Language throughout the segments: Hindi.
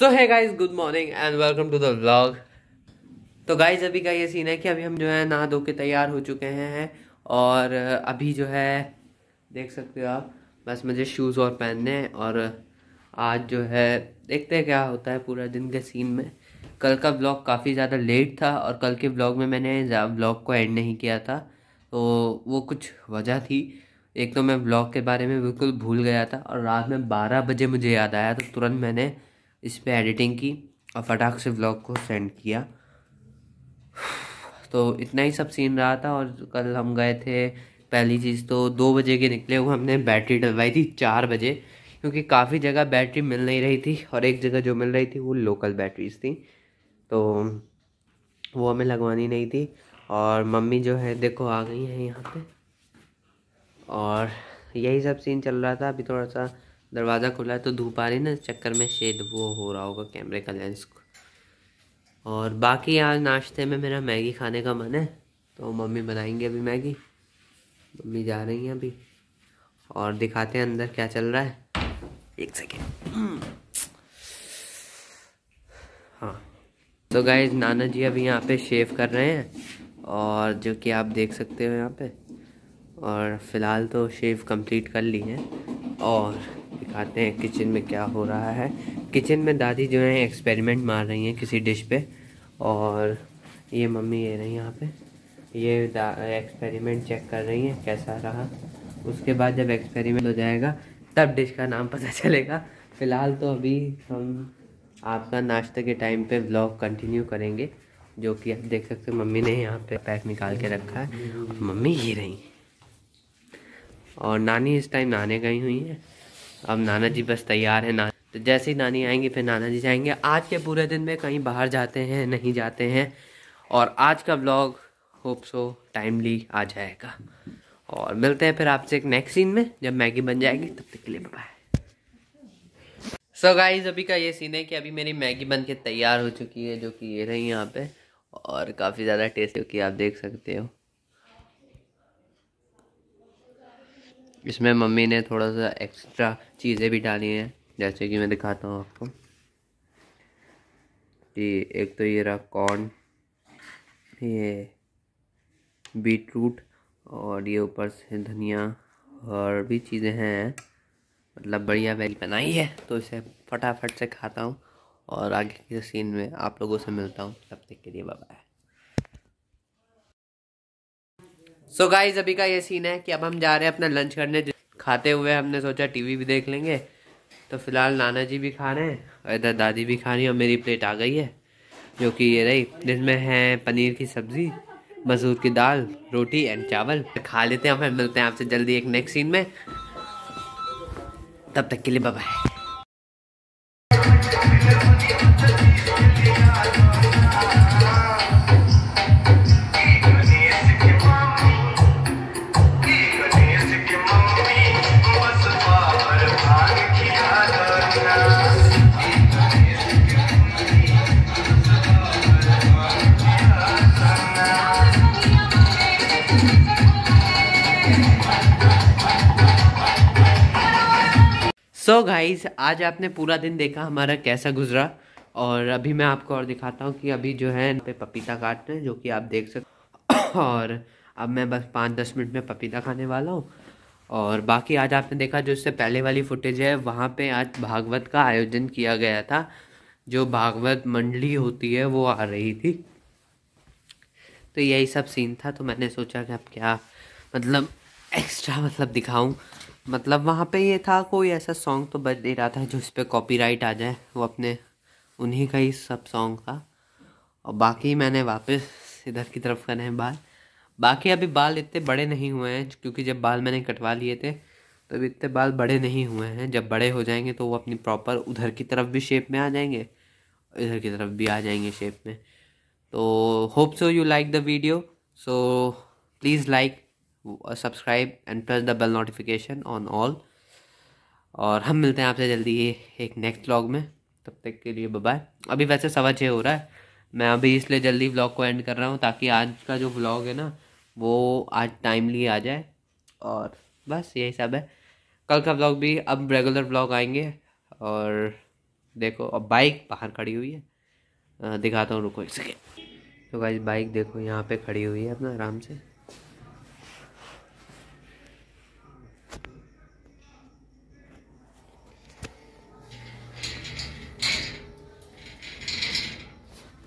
So hi guys good morning and welcome to the vlog तो गाइज़ अभी का ये सीन है कि अभी हम जो है नहा धो के तैयार हो चुके हैं और अभी जो है, देख सकते हो आप, बस मुझे शूज़ और पहनने हैं और आज जो है, देखते हैं क्या होता है पूरा दिन के सीन में। कल का ब्लॉग काफ़ी ज़्यादा लेट था और कल के ब्लॉग में मैंने ब्लॉग को एंड नहीं किया था। तो वो कुछ वजह थी। एक तो मैं ब्लॉग के बारे में बिल्कुल भूल गया था और रात में बारह बजे मुझे याद आया तो तुरंत मैंने इस पर एडिटिंग की और फटाक से ब्लॉग को सेंड किया। तो इतना ही सब सीन रहा था और कल हम गए थे, पहली चीज़ तो दो बजे के निकले हुए हमने बैटरी डलवाई थी चार बजे, क्योंकि काफ़ी जगह बैटरी मिल नहीं रही थी और एक जगह जो मिल रही थी वो लोकल बैटरीज थी। तो वो हमें लगवानी नहीं थी और मम्मी जो है, देखो आ गई हैं यहाँ पे। और यही सब सीन चल रहा था, अभी थोड़ा सा दरवाज़ा खुला है तो धूप आ रही ना चक्कर में शेड वो हो रहा होगा कैमरे का लेंस और बाकी आज नाश्ते में मेरा मैगी खाने का मन है तो मम्मी बनाएँगे अभी मैगी। मम्मी जा रही हैं अभी। और दिखाते हैं अंदर क्या चल रहा है। एक सेकेंड हाँ। तो गाइज़ नाना जी अभी यहाँ पे शेव कर रहे हैं, और जो कि आप देख सकते हो यहाँ पे। और फ़िलहाल तो शेव कंप्लीट कर ली है, और दिखाते हैं किचन में क्या हो रहा है। किचन में दादी जो है एक्सपेरिमेंट मार रही हैं किसी डिश पे और ये मम्मी ये रही यहाँ पे। ये एक्सपेरिमेंट चेक कर रही हैं कैसा रहा। उसके बाद जब एक्सपेरिमेंट हो जाएगा, तब डिश का नाम पता चलेगा। फ़िलहाल तो अभी हम आपका नाश्ते के टाइम पे ब्लॉग कंटिन्यू करेंगे, जो कि आप देख सकते हो मम्मी ने यहाँ पे पैक निकाल के रखा है। मम्मी ये रही और नानी इस टाइम नहाने गई हुई है। अब नाना जी बस तैयार है ना। तो जैसे ही नानी आएँगी, फिर नाना जी जाएँगे। आज के पूरे दिन में कहीं बाहर जाते हैं, नहीं जाते हैं। और आज का ब्लॉग होप सो टाइमली आ जाएगा। और मिलते हैं फिर आपसे एक नेक्स्ट सीन में, जब मैगी बन जाएगी। तब तक के लिए बाय सो गाइज़ अभी का ये सीन है कि अभी मेरी मैगी बन के तैयार हो चुकी है, जो कि ये रही यहाँ पे। और काफ़ी ज़्यादा टेस्ट हो कि आप देख सकते हो। इसमें मम्मी ने थोड़ा सा एक्स्ट्रा चीज़ें भी डाली हैं, जैसे कि मैं दिखाता हूँ आपको। कि एक तो ये रहा कॉर्न ये बीट रूट और ये ऊपर से धनिया और भी चीज़ें हैं। मतलब बढ़िया वेल बनाई है तो इसे फटाफट से खाता हूँ और आगे के सीन में आप लोगों से मिलता हूँ। तब तक के लिए बाय सो so गाइज़ अभी का ये सीन है कि अब हम जा रहे हैं अपना लंच करने। खाते हुए हमने सोचा टीवी भी देख लेंगे। तो फ़िलहाल नाना जी भी खा रहे हैं और इधर दादी भी खा रही है और मेरी प्लेट आ गई है, जो कि ये रही जिसमें है पनीर की सब्ज़ी, मसूर की दाल, रोटी एंड चावल। खा लेते हैं फिर मिलते हैं आपसे जल्दी एक नेक्स्ट सीन में। तब तक के लिए बाय सो so गाइज़ आज आपने पूरा दिन देखा हमारा कैसा गुजरा और अभी मैं आपको और दिखाता हूँ कि अभी जो है पे पपीता काट रहे हैं, जो कि आप देख सकते और अब मैं बस पाँच दस मिनट में पपीता खाने वाला हूँ। और बाकी आज आपने देखा जो इससे पहले वाली फुटेज है, वहाँ पे आज भागवत का आयोजन किया गया था। जो भागवत मंडली होती है, वो आ रही थी। तो यही सब सीन था तो मैंने सोचा कि अब क्या मतलब एक्स्ट्रा मतलब दिखाऊँ। मतलब वहाँ पे ये था, कोई ऐसा सॉन्ग तो बज नहीं रहा था जो इस पर कॉपीराइट आ जाए, वो अपने, उन्हीं का ही सब सॉन्ग था। और बाकी मैंने वापस इधर की तरफ़ करे हैं बाल। बाकी अभी बाल इतने बड़े नहीं हुए हैं, क्योंकि जब बाल मैंने कटवा लिए थे तो अभी इतने बाल बड़े नहीं हुए हैं। जब बड़े हो जाएँगे तो वो अपनी प्रॉपर उधर की तरफ़ भी शेप में आ जाएँगे, इधर की तरफ़ भी आ जाएँगे शेप में। तो hope so you like the video so please like subscribe and press the bell notification on all और हम मिलते हैं आपसे जल्दी ये एक नेक्स्ट व्लॉग में। तब तक के लिए बाय अभी वैसे सवा छः हो रहा है। मैं अभी इसलिए जल्दी व्लॉग को एंड कर रहा हूँ ताकि आज का जो व्लॉग है ना, वो आज टाइमली आ जाए। और बस यही सब है। कल का व्लॉग भी, अब रेगुलर व्लॉग आएँगे। और देखो, अब बाइक बाहर खड़ी हुई है। दिखाता हूँ, रुको सेकेंड तो गाइज़ बाइक देखो, यहाँ पे खड़ी हुई है अपना, आराम से।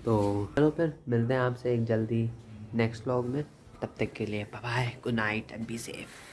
तो चलो फिर, मिलते हैं आपसे एक जल्दी नेक्स्ट व्लॉग में। तब तक के लिए bye good night and be safe